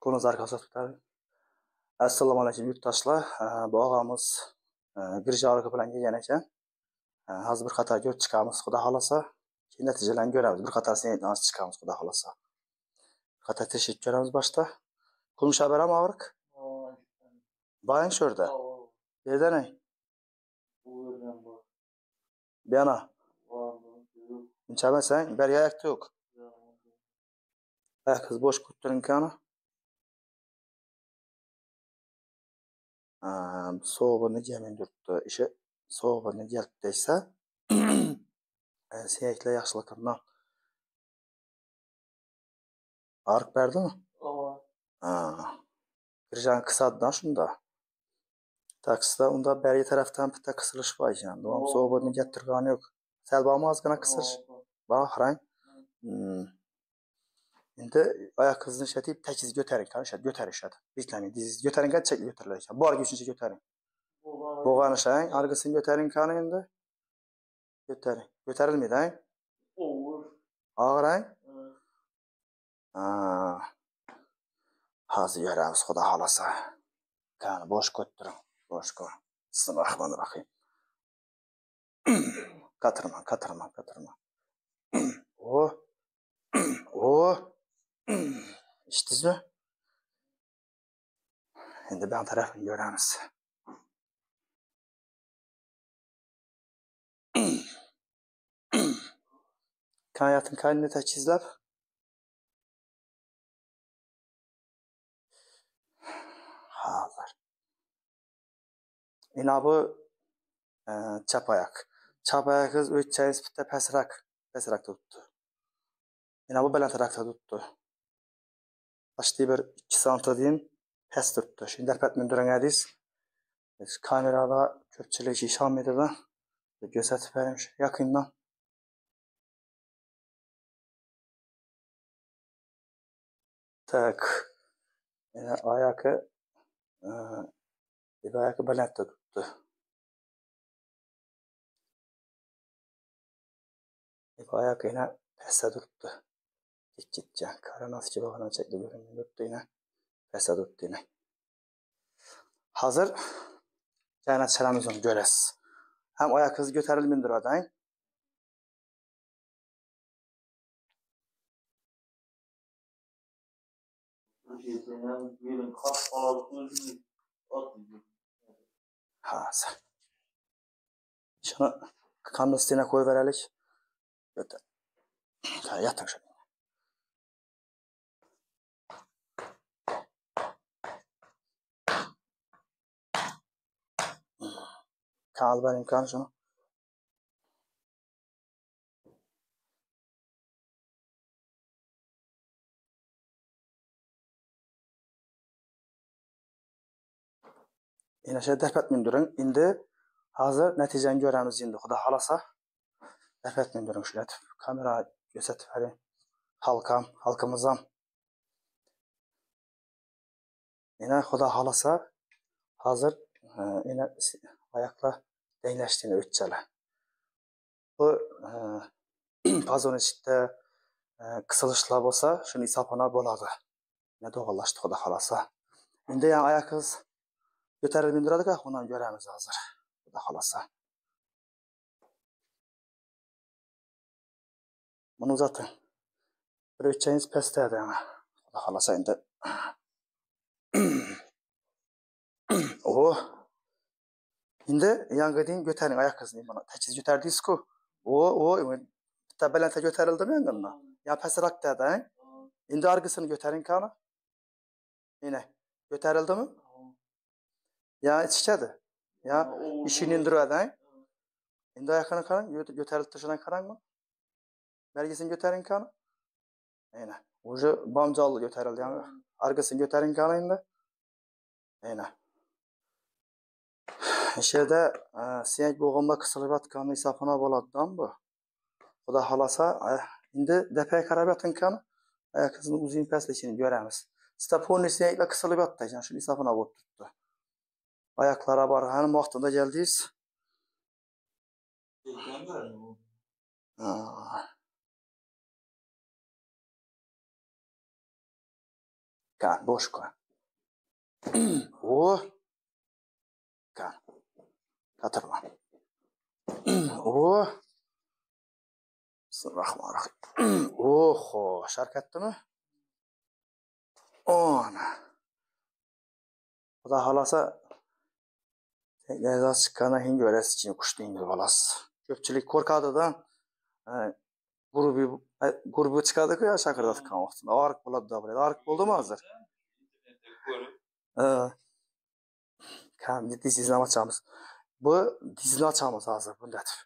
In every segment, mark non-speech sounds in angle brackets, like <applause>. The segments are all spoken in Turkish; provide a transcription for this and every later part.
Konunuz arkadaşlar tutar. Assalomu alaykum yurtdoshlar. Bu og'amiz girja orqa bilan kelgan ekan. Hozir bir qator ko'rib chiqamiz, xudo xolasa. Keyin natijalarni ko'ramiz. Bir qator senatdan chiqamiz, xudo xolasa. Bir qator tekshirib ko'ramiz boshda. Qulmush habaram og'riq? Boyang shu yerda. Yerda ne? Bu yana. Nechamasang? Bir ayakta yo'q. Ayaqiz bo'sh ko'rib kana. sooba nejämendürtdi işe sooba nejäldäýse <clears throat> seýekle ýagşylykyndan Arık berdimi? Owa. Ha. Kirjan kısaddan şunda. Unda bergi taraftan bitta kısırış var yani. Doğum soğubadan getirgan yok. Sel bağma kısır. Qarang endi oyoqingizni ishlatib tagingizni ko'taring qani ishlatib ko'tarishadi beklamang dizingizni ko'taring qancha ko'tarilar ekan borguncha ko'taring bo'g'anishang argisini ko'taring qani endi ko'taring ko'tarilmaydi ang og'irang hozir ko'ramiz xudo xohlasa qani bosh ko'taring bosh bismillahi rohmanir rohim qatirman qatirman <clears throat> qatirman o o Eshitdingizmi? Endi bu tarafini ko'ramiz. Kainotni kainni tachizlab hozir. Mana bu chap oyoq. Chap oyoqingiz o'tchangiz bitta pastroq, pastroq turibdi. Mana bu balandroq turibdi. Başta bir 2 santimetre pes tuttu. Şimdi albatta durangadiz. Biz kamerada ko'pchilik ishonmaydida ko'rsatib beramiz yaqindan. Tak. Yana oyog'i bir oyog'i balandda turibdi. Bir oyog'i yana pastda turibdi. Ikkitgan koronavirusga bog'lansak o'tdinglar fasad o'tdinglar hozir jannat sharamizni ko'rasiz ham oyoqingizni ko'tarilib mindiradi hozir shuni qandistini qo'yib beraylik yoting تعال بقى الامكانش هنا Yenə şey dərfət mündürün. İndi hazır nəticəni görəmiz indi xuda halasa. Dərfət mündürün şülətib. Kamera göstərib həri halqam, halqımızam. Yenə xuda halasa hazır e, yenə ayaqla əyləşdiyinə üç cələ. Bu e, <clears throat> pazarın içində e, qısılışlar bolsa, şunu sapana boladı. Nə doğallaşdı o da xalasa. İndi yəni ayaq qız götərib mindirədik, ondan görəmiz hazır. Bu da xalasa. Bunu uzatın. Bir üçəyiniz pəstədir yəni. Bu da xalasa indi. <clears throat> oh, 인데 양가딘 교타는 아약하스니 뭐나 다치 교타르 디스코 오오 tabelanata götürüldü mü yanına? Ya pesarak dedi. İndi argısını götürün kana. Yine. Götürüldü mü? Ya içkedi. Ya işini indirdi. İndi ayakını karan, götürüldü dışından karan mı? Belgesini götürün kana. Yine. Ucu bamcalı götürüldü yani. Argısını götürün kana indi. Yine. İşədə ə, e, siyək boğulma qısılibət qanı hesabına baladdan bu. O da halasa, ə, indi dəpək karabətin qanı ayaqızın uzun pəsləşini görəmiz. Staponi siyəklə qısılibət da, yəni şunu hesabına vurd tutdu. Ayaqlara var, hənin vaxtında gəldiyiz. Hə. Kan, boş qoy. <clears throat> o, Kan. Katırma. <clears throat> <clears throat> o. Bismillahirrahmanirrahim. Oho, şarkı mi? Ona. Xudo xohlasa gazaz chiqqandan keyin ko'rasiz ichini qushni yengil olasiz ko'pchilik qo'rqadidan gurubi gurubi chiqadiku chaqirayotgan vaqtida og'riq bo'ladi deb biladi og'riq bo'ldimi hozir dizingizni ochamiz bu dizni ochamiz hozir bunday diz chanaqlar dizlar qisilib yotadidan bu dizini açamız hazır bu Latif.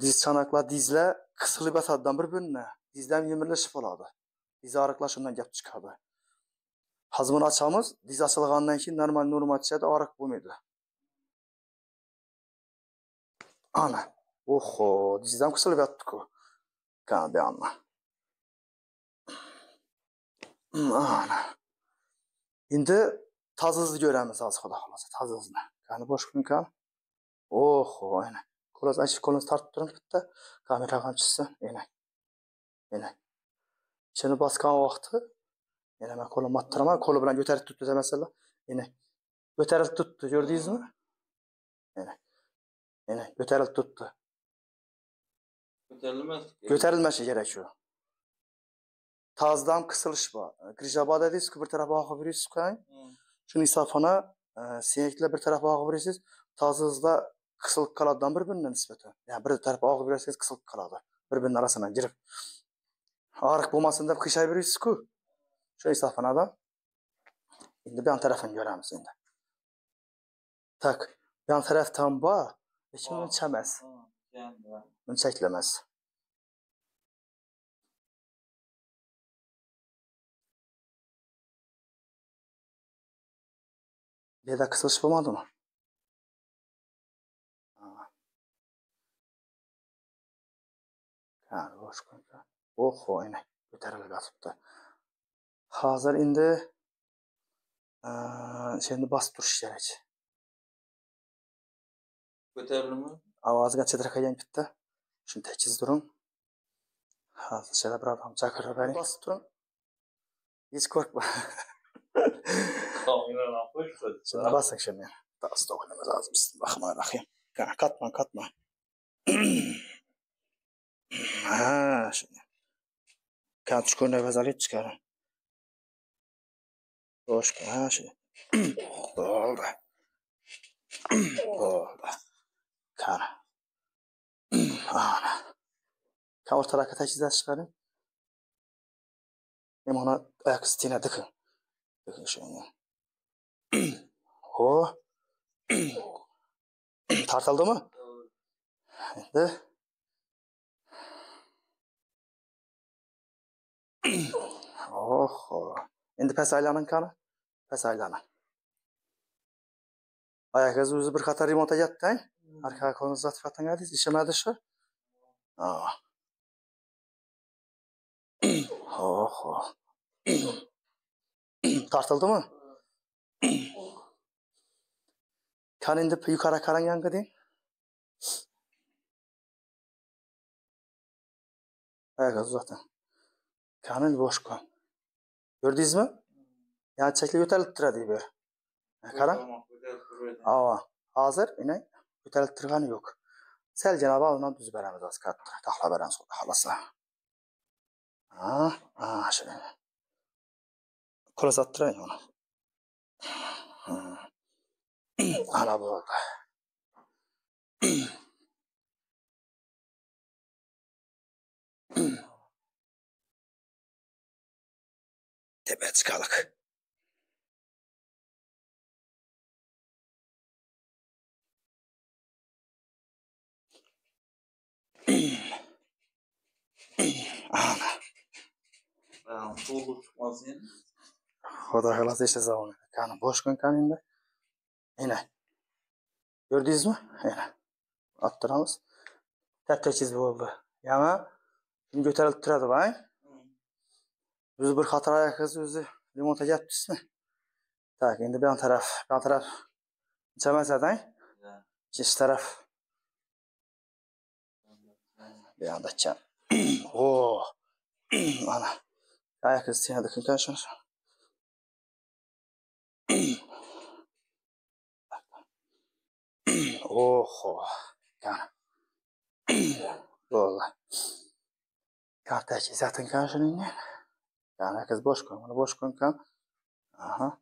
Diz çanaqla dizlə qısılıb əsaddan bir-birinə. Dizdən yemirləşib oladı. Diz arıqlaşından gəlib çıxadı. Hazmını açamız, diz açılğandan ki normal normativdə arıq olmaydı. Ana. Oho, dizdən qısılıb yatdı ki. Qanbi ana. Ana. İndi tazızı görəmiz az xuda xolasa, tazızını. Yəni boş gün qal. Oho ana shu qo'lingizni tortib turing bitta kamera ana ana ichini bosgan vaqti yana man qo'limni olib turaman qo'li bilan ko'tarib turibdi masalan yana ko'tarilib turibdi ko'rdingizmi yana yana ko'tarilib turibdi ko'tarilmas ko'tarilmashi kerak shu tozda ham qisilish bor grijabada deysizku bir tarafga og'ib yurasiz qarang shuni insofona suyaklar bir tarafga og'ib yurasiz tozingizda qisilib qoladidan bir biriga nisbatan ya'ni bir tarafga og'ib yursangiz qisilib qoladi bir birini orasidan girib og'riq bo'lmasin deb qiyshayib yuraysizku shu hisoblanadi endi bu yon tarafini ko'ramiz endi tak bu yon tarafda ham bor lekin uncha emas unchalik emas bu yerda qisilish bo'lmadimi оһо әне көтәрелеп атыпты Hazır indi seni basıp duruş gerek. Köterli mi? Avazga қайдан бітті. Şimdi tekiz дұрын. Хазар şeyde бір адам verin. бәрін. Басып тұрын. korkma. көрк ne yapıyorsun? Şimdi ha shuni kartochkani vazali chiqaring boshqa ha shu bo'ldi bo'ldi qara ana. Kan o'rtalarga tashizasiz chiqaring mana oyoq stena diqing diqing shuni ho. <coughs> Tortildimi endi oho. Endi past aylaning qani past aylaning oyogingiz o'zi bir qator remont qilyapti arqa qo'lni uzatib yotingadingiz ishlamadi shu oho. Tortildimi kan endi yuqori qarang yanga deng oyogingizni uzating kanini bo'sh qo'ying ko'rdingizmi yanchaklar ko'tarilib turadi bu qarang ava hozir inang ko'tarilib turgani yo'q sal janobi undan tuzib beramiz hozir katta taxlab beramiz xudo xohlasa ha ha shu qo'l uzatib turing uni ana bo'ldi chiqalik ana to'g'ri chiqmasin endi xudo xohlasa ishlasa uni qani bo'sh qo'ying qani endi ana ko'rdingizmi ana olib turamiz katta chiz bo'ldi o'zi bir xatolar qilsa o'zi remont qilyapmizmi так endi bu taraf bir bu taraf. Chamasada ikkinchi taraf. Bu yoqdachan o mana ayak izi tegadi конечно oho. Kana bo'ldi kartachi zatin конечно Yani herkes boş koyun. Bunu boş koyun kan. Aha.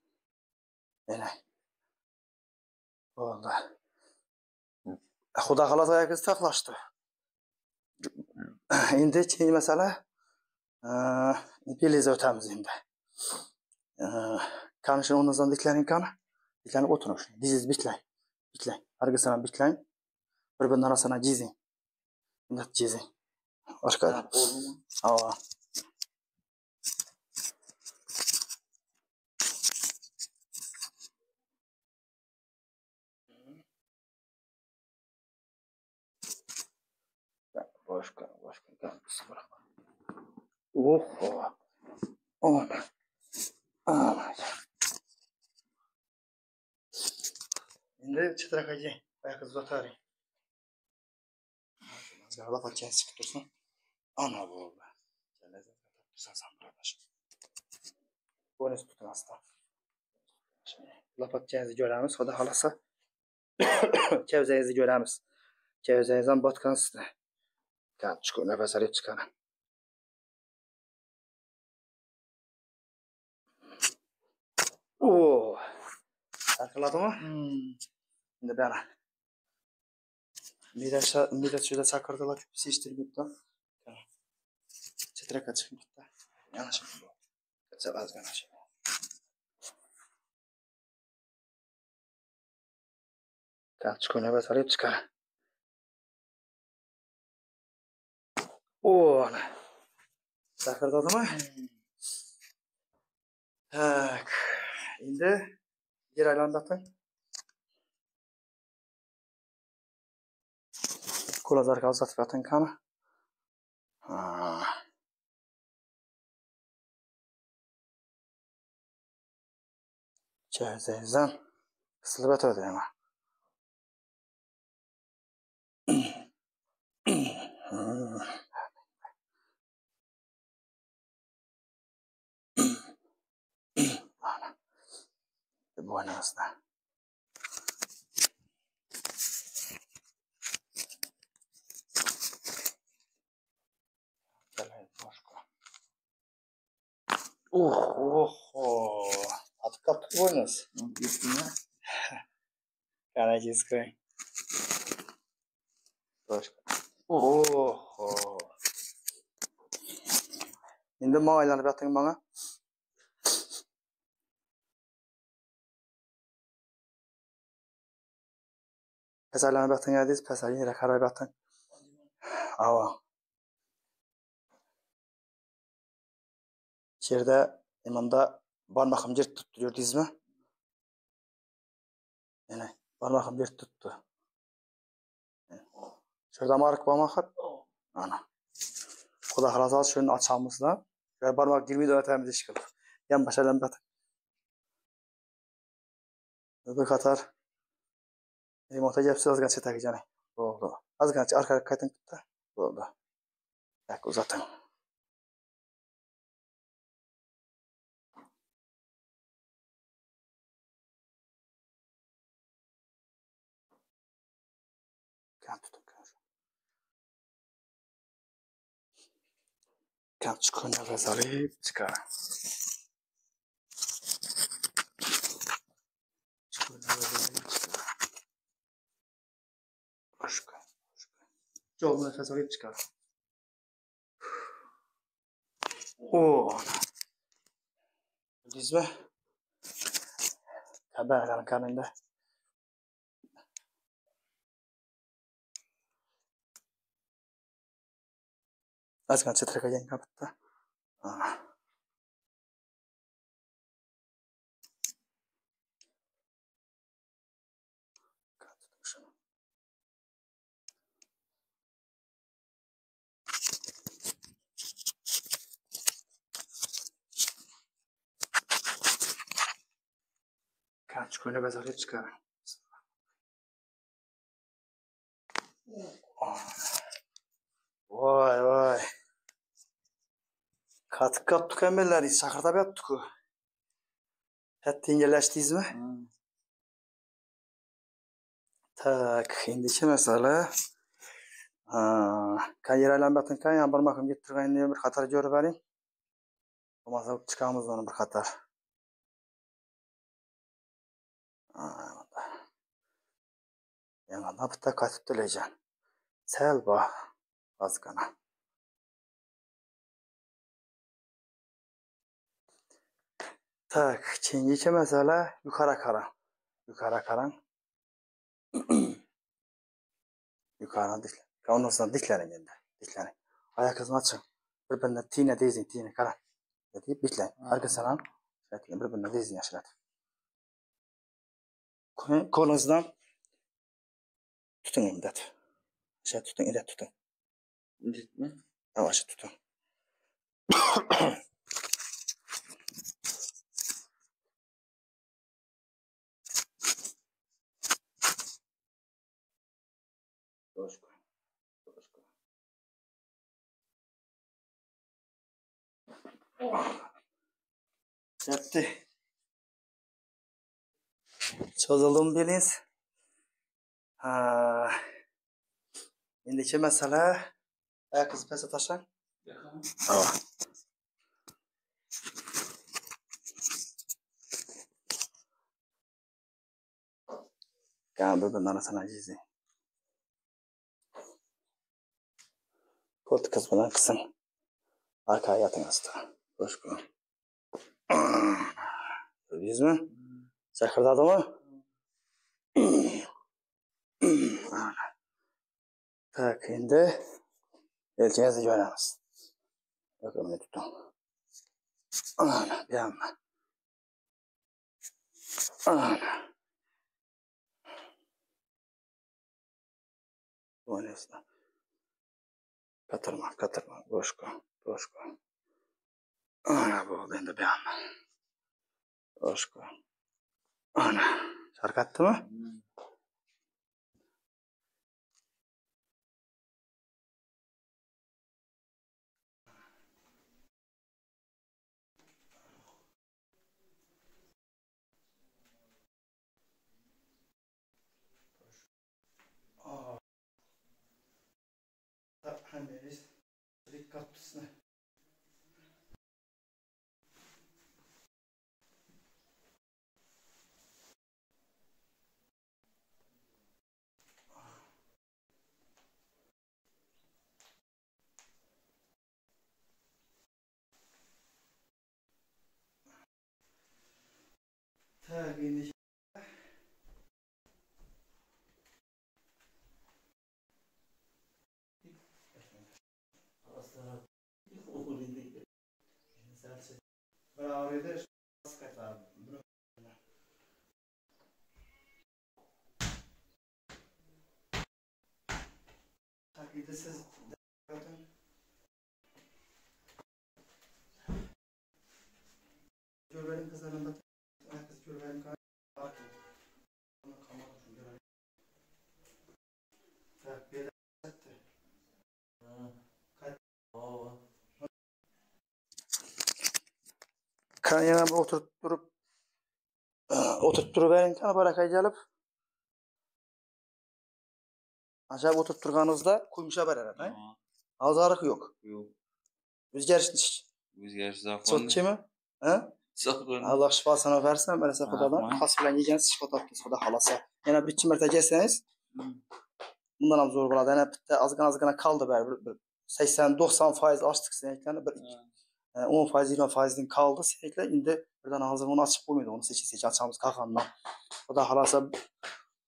Elə. Oldu. Xuda xalası herkes sağlaşdı. İndi ikinci məsələ Belize ötəmiz indi. Kanışın ondan sonra diklərin kanı. Diklərin oturun şunu. Diziz bitləyin. Bitləyin. Arqısına bitləyin. Bir-birinin arasına cizin. İndi cizin. Başqa. Ha. Boshqa, boshqa gapni bırak. Oho. Ona. Ana. Endi chitrakaga oyoq uzataring. Zalab atgan chiqib tursin. Ana bo'ldi. Jalaza tursan san qaradash. Bonus tutmasdan. Lapatchangizni ko'ramiz, xudo xolasa. Kavzangizni ko'ramiz. Kavzangizdan botgansizda. Kan chiqib nafas Kanchku Navasarechkana. Oo. Sakladım Hmm. Şimdi ben Miraç'a Miraç şöyle çakırdılar küpüsü içtirip gitti. Çetre kaçıp gitti. Yanlış mı bu? Kaçıp az yanlış. Kanchku Navasarechkana. Ve sarıp çıkar. Oo. ana. Sakırdadı mı? Tak. Endi yer aylandatın. Kulazarga uzatib yoting qani. Ha. <clears throat> buena está. Ух, охо, откапывалась. Ну, действительно. Канадийская. Точка. ух, Енді маған айналып Pes aylanib yoting adingiz, pes yere qarab yoting. Ava. Yerda imanda barmağım yer tuttu gördünüzmü? Yani barmağım yer tuttu. Şurada mark barmak Ana. Kuda halasa şunu açamızdan. Şöyle barmak 20 dolar temiz iş kılır. Yan başa lan batın. Öbür katar. えー、もう大丈夫です。アズガン世帯じゃない。どうぞ。アズガンち、あるから変えてみた。どうぞ。Jak tak, zatem. Kant to każe. Kant koniowa zalipska. Koniowa Ciągnę fesoleczka. O! Güzel. Haber arkamında. आज का चित्र का यहीं का पत्ता हाँ ko'chkuni bozorga chiqaman voy voy qatib qolibdi kamelaring shaharda bo'lyaptiku katta yengillashdingizmi так endichi masala qayerga aylanbatini bir mahim kettirganda bir qator jo'rib yuboring bo'lmasa çıkalımız onu bir katar. Yana napıta katıp döleceğim. Sel bak. Azgana. Tak, ikinci mesele yukarı karan. Yukarı karan. <clears throat> Yukarıdan diklen. Ondan sonra diklenin şimdi. Diklenin. Ayak hızını açın. Birbirine tine dizin, tine karan. Deyip diklen. Arkasından şöyle birbirine dizin yaşlat. Kolunuzdan tutun imdat. Aşağı tutun, ileri tutun. Gitme. Yavaş tutun. Yavaş koy. Yavaş koy. Çözüldüm biliniz. Ha. Indiki mesele ayak izi pes taşan. Tamam. Gel birbirinin arasına cizi. Koltuk kısmından kısın. Arkaya yatın hasta. Boş koy. Gördünüz mü? Şimdi elçinizi göremez. Yok ömrü tutun. Ana, bir anda. Ana. Bu ne işte? Katırma, katırma. Boş koy, boş koy. Ana bu oldu şimdi bir anda. Boş koy. Ana. Şarkı mı? Hannes, Tack, det ses. Görbenim kızlarında herkes görbenim kan. Ona kalmak için görelim. Tak, bir de Kan bir oturup durup oturup duruverin kan barakay gelip aşağı verer. he? Azarlık yok. Yok. Özgeriş O'zgarish? Zavqlandi. Allah şifasını versin. Ben size Xudodan has bilen yiyeceğiniz şifa tapdınız. Xudo halasa. Yana bir iki mertebe gelseniz bundan hem zor buladı. Yani bitti azgın azgına kaldı böyle. Bir, bir 80-90 faiz açtık seneklerini. Bir e, 10 faiz 20 faizden kaldı senekler. Indi birden ağzını onu açıp koymadı. Onu seçi seçi açamız kalkandan. O da halasa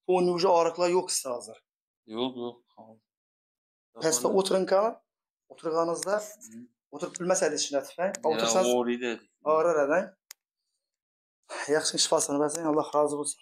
bu nüce ağrıklar yok size hazır. yo'q yo'q pastda o'tiring kami o'tirganingizda o'tirib bilmasaydi ishlatib o'tirsangiz o'rida o'rada yaxshi shifosini bersin alloh rozi bo'lsin.